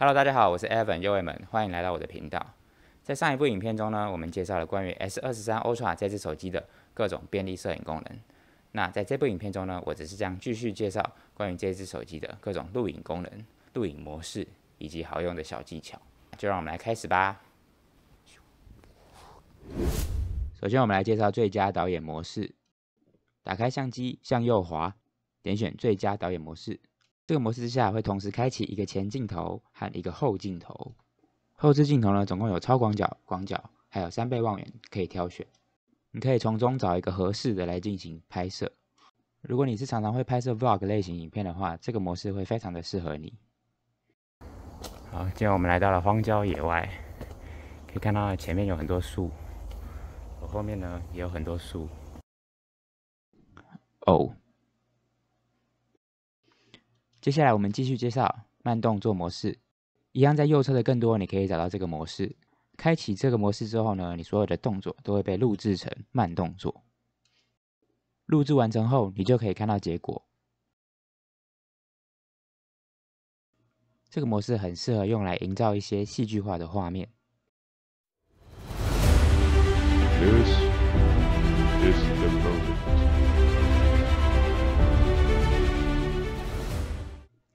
Hello，大家好，我是 Evan 右卫门，欢迎来到我的频道。在上一部影片中呢，我们介绍了关于 S 二十三 Ultra 这只手机的各种便利摄影功能。那在这部影片中呢，我只是将继续介绍关于这只手机的各种录影功能、录影模式以及好用的小技巧。就让我们来开始吧。首先，我们来介绍最佳导演模式。打开相机，向右滑，点选最佳导演模式。这个模式之下会同时开启一个前镜头和一个后镜头。后置镜头呢，总共有超广角、广角，还有三倍望远可以挑选。你可以从中找一个合适的来进行拍摄。如果你是常常会拍摄 Vlog 类型影片的话，这个模式会非常的适合你。好，今天我们来到了荒郊野外，可以看到前面有很多树，我后面呢也有很多树。哦，接下来我们继续介绍慢动作模式，一样在右侧的更多，你可以找到这个模式。开启这个模式之后呢，你所有的动作都会被录制成慢动作。录制完成后，你就可以看到结果。这个模式很适合用来营造一些戏剧化的画面。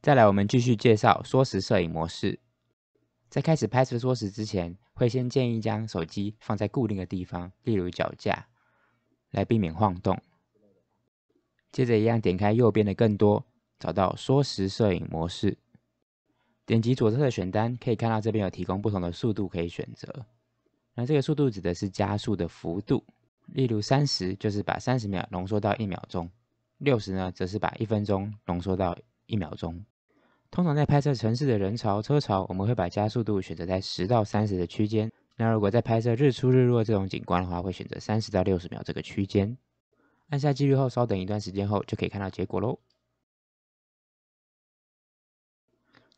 再来，我们继续介绍缩时摄影模式。在开始拍摄缩时之前，会先建议将手机放在固定的地方，例如脚架，来避免晃动。接着，一样点开右边的更多，找到缩时摄影模式。点击左侧的选单，可以看到这边有提供不同的速度可以选择。那这个速度指的是加速的幅度，例如三十就是把三十秒浓缩到一秒钟，六十呢则是把一分钟浓缩到一秒钟。通常在拍摄城市的人潮、车潮，我们会把加速度选择在十到三十的区间。那如果在拍摄日出日落这种景观的话，会选择三十到六十秒这个区间。按下记录后，稍等一段时间后，就可以看到结果喽。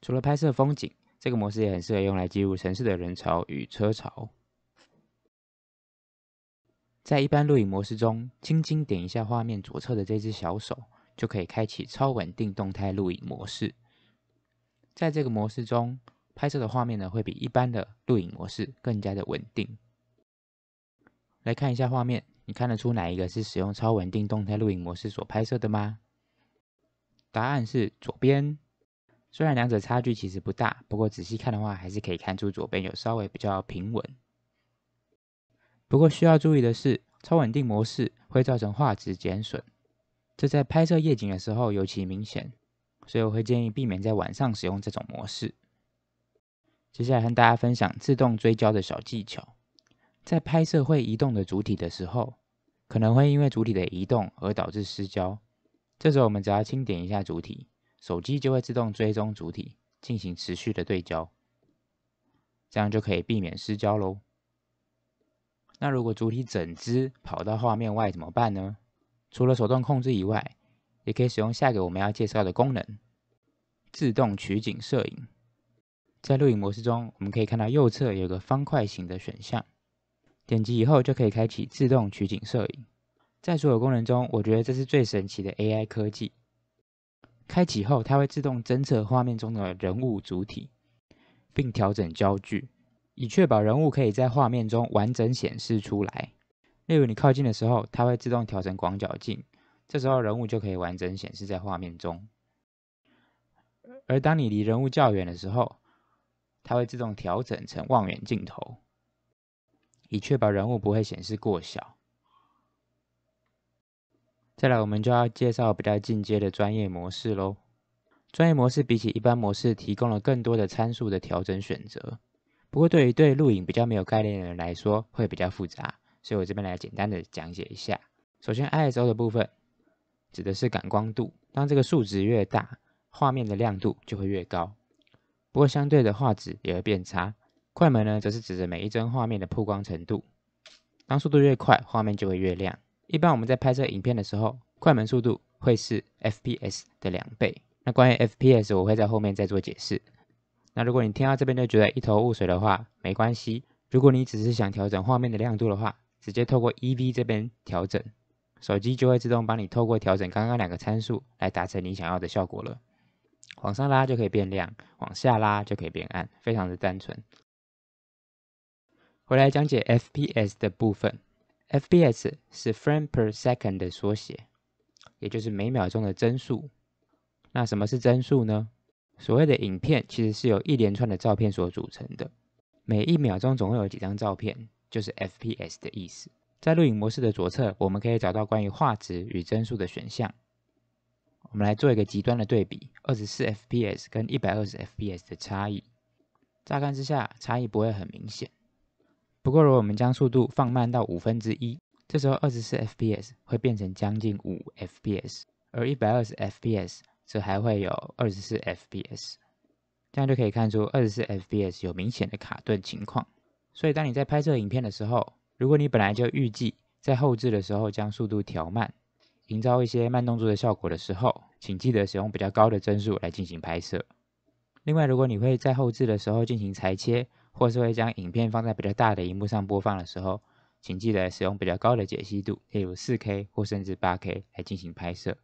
除了拍摄风景，这个模式也很适合用来记录城市的人潮与车潮。在一般录影模式中，轻轻点一下画面左侧的这只小手，就可以开启超稳定动态录影模式。在这个模式中，拍摄的画面呢会比一般的录影模式更加的稳定。来看一下画面，你看得出哪一个是使用超稳定动态录影模式所拍摄的吗？答案是左边。虽然两者差距其实不大，不过仔细看的话，还是可以看出左边有稍微比较平稳。不过需要注意的是，超稳定模式会造成画质减损，这在拍摄夜景的时候尤其明显，所以我会建议避免在晚上使用这种模式。接下来和大家分享自动追焦的小技巧，在拍摄会移动的主体的时候，可能会因为主体的移动而导致失焦，这时候我们只要轻点一下主体。手机就会自动追踪主体，进行持续的对焦，这样就可以避免失焦喽。那如果主体整只跑到画面外怎么办呢？除了手动控制以外，也可以使用下个我们要介绍的功能——自动取景摄影。在录影模式中，我们可以看到右侧有个方块形的选项，点击以后就可以开启自动取景摄影。在所有功能中，我觉得这是最神奇的 AI 科技。开启后，它会自动侦测画面中的人物主体，并调整焦距，以确保人物可以在画面中完整显示出来。例如，你靠近的时候，它会自动调整广角镜，这时候人物就可以完整显示在画面中。而当你离人物较远的时候，它会自动调整成望远镜头，以确保人物不会显示过小。再来，我们就要介绍比较进阶的专业模式喽。专业模式比起一般模式，提供了更多的参数的调整选择。不过，对于对录影比较没有概念的人来说，会比较复杂，所以我这边来简单的讲解一下。首先，ISO 的部分指的是感光度，当这个数值越大，画面的亮度就会越高。不过，相对的画质也会变差。快门呢，则是指着每一帧画面的曝光程度，当速度越快，画面就会越亮。一般我们在拍摄影片的时候，快门速度会是 FPS 的两倍。那关于 FPS，我会在后面再做解释。那如果你听到这边就觉得一头雾水的话，没关系。如果你只是想调整画面的亮度的话，直接透过 EV 这边调整，手机就会自动帮你透过调整刚刚两个参数来达成你想要的效果了。往上拉就可以变亮，往下拉就可以变暗，非常的单纯。回来讲解 FPS 的部分，FPS 是 frame per second 的缩写，也就是每秒钟的帧数。那什么是帧数呢？所谓的影片其实是由一连串的照片所组成的，每一秒钟总共有几张照片，就是 FPS 的意思。在录影模式的左侧，我们可以找到关于画质与帧数的选项。我们来做一个极端的对比：二十四 FPS 跟一百二十 FPS 的差异。乍看之下，差异不会很明显。不过，如果我们将速度放慢到五分之一，这时候二十四 FPS 会变成将近五 FPS，而一百二十 FPS 则还会有二十四 FPS。这样就可以看出二十四 FPS 有明显的卡顿情况。所以，当你在拍摄影片的时候，如果你本来就预计在后置的时候将速度调慢，营造一些慢动作的效果的时候，请记得使用比较高的帧数来进行拍摄。另外，如果你会在后置的时候进行裁切，或是会将影片放在比较大的荧幕上播放的时候，请记得使用比较高的解析度，例如 4K 或甚至 8K 来进行拍摄。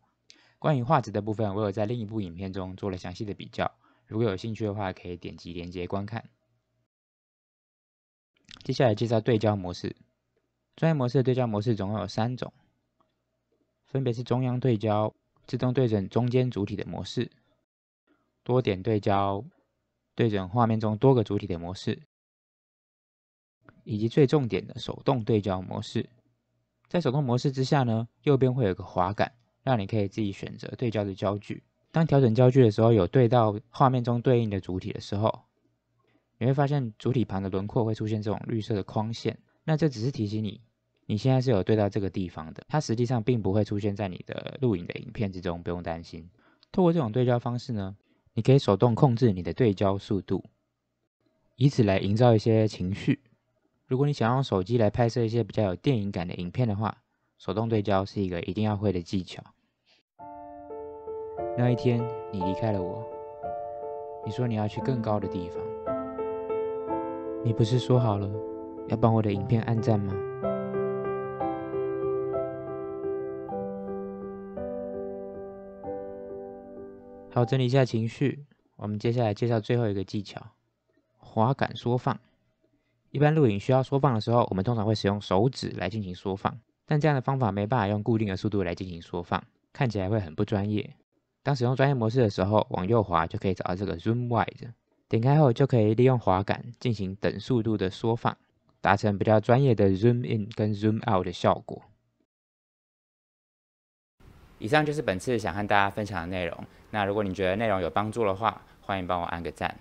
关于画质的部分，我有在另一部影片中做了详细的比较，如果有兴趣的话，可以点击连接观看。接下来介绍对焦模式。专业模式的对焦模式总共有三种，分别是中央对焦、自动对准中间主体的模式、多点对焦。对准画面中多个主体的模式，以及最重点的手动对焦模式。在手动模式之下呢，右边会有个滑杆，让你可以自己选择对焦的焦距。当调整焦距的时候，有对到画面中对应的主体的时候，你会发现主体旁的轮廓会出现这种绿色的框线。那这只是提醒你，你现在是有对到这个地方的，它实际上并不会出现在你的录影的影片之中，不用担心。透过这种对焦方式呢。你可以手动控制你的对焦速度，以此来营造一些情绪。如果你想用手机来拍摄一些比较有电影感的影片的话，手动对焦是一个一定要会的技巧。那一天你离开了我，你说你要去更高的地方，你不是说好了要帮我的影片按赞吗？好，整理一下情绪。我们接下来介绍最后一个技巧——滑杆缩放。一般录影需要缩放的时候，我们通常会使用手指来进行缩放，但这样的方法没办法用固定的速度来进行缩放，看起来会很不专业。当使用专业模式的时候，往右滑就可以找到这个 Zoom Wide，点开后就可以利用滑杆进行等速度的缩放，达成比较专业的 Zoom In 跟 Zoom Out 的效果。以上就是本次想和大家分享的内容。那如果你觉得内容有帮助的话，欢迎帮我按个赞。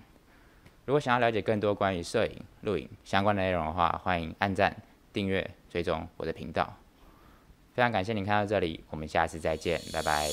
如果想要了解更多关于摄影、录影相关的内容的话，欢迎按赞、订阅、追踪我的频道。非常感谢您看到这里，我们下次再见，拜拜。